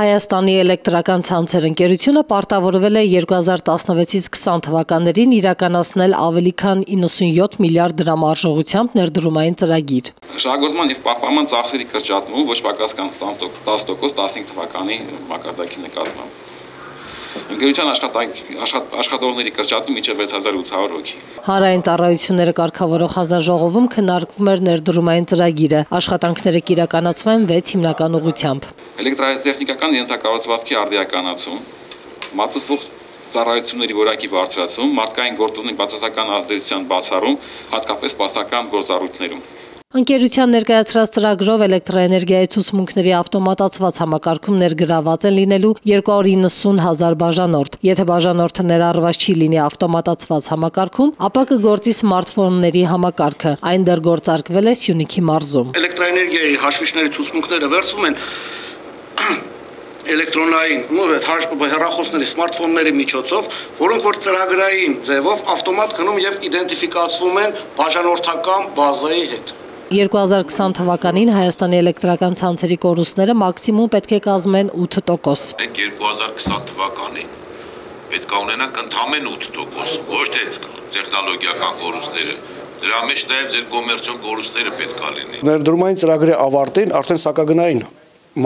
Հայաստանի էլեկտրական ցանցեր ընկերությունը պարտավորվել է 2016-ից 20 թվականներին իրականացնել ավելի քան 97 միլիարդ դրամ արժողությամբ ներդրումային ծրագիր։ Շահագործման եւ պահպանման ծախսերի կրճատումը ոչ պակաս կան 10% 15 թվականի մակարդակի նկատմամբ։ Ընկերության աշխատանք աշխատ, աշխատողների կրճատում մինչև 6800 հոգի։ Հանրային ծառայությունները կարգավորող հանձնաժողովում քննարկվում էր ներդրումային ծրագիրը։ Աշխատանքները կիրականացվեն 6 հիմնական ուղղությամբ։ Էլեկտրատեխնիկական ենթակառուցվածքի արդիականացում, մատուցվող ծառայությունների որակի բարձրացում, մարդկային գործոնների բացասական ազդեցության բացառում, հատկապես սպասական գործառույթներում։ Ընկերության ներկայացրած ծրագրով էլեկտրաէներգիայի ցուցմունքների ավտոմատացված համակարգում ներգրաված են լինելու 290 հազար բաժանորդ։ Եթե բաժանորդը ներառված չի լինի ավտոմատացված համակարգում, ապա կգործի սմարթֆոնների համակարգը։ Այն դեռ գործարկվել է Սյունիքի մարզում։ Էլեկտրաէներգիայի հաշվիչների ցուցմունքները վերցվում են էլեկտրոնային ու հեռախոսների, սմարթֆոնների միջոցով, որոնք որ ծրագրային ձևով ավտոմատ գնում եւ իդենտիֆիկացվում են բաժանորդական բազայի հետ։ 2020 թվականին Հայաստանի էլեկտրական ցանցերի կորուստները մաքսիմում պետք է կազմեն 8%։ Մենք 2020 թվականին պետք է ունենանք ընդամեն 8%, ոչ թե տեխնոլոգիական կորուստները։ Դրա մեջ նաև ձեր կոմերցիոն կորուստները պետք է լինի։ Ներդրումային ծրագրի ավարտին արդեն սակագնային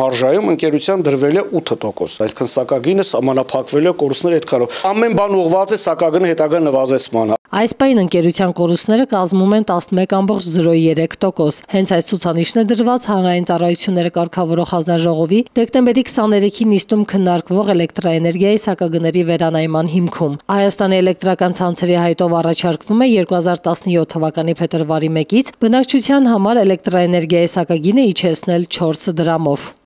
մարժայում ընկերության դրվել է 8%, այսինքն սակագինը սահմանափակվել է կորուստների հետքանով։ Ամեն բան ուղղված է սակագնի հետագա նվազեցմանը։ Այս պայն ընկերության կորուստները կազմում են 11.03%։ Հենց այս ցուցանիշն է դրված հանրային ծառայությունները կարգավորող հանձնաժողովի դեկտեմբերի 23-ի նիստում քննարկվող էլեկտրաէներգիայի սակագների վերանայման հիմքում։ Հայաստանի էլեկտրական ցանցերի հայտով առաջարկվում է 2017 թվականի փետրվարի 1-ից բնակչության համար էլեկտրաէներգիայի սակագինը իջեցնել 4 դրամով։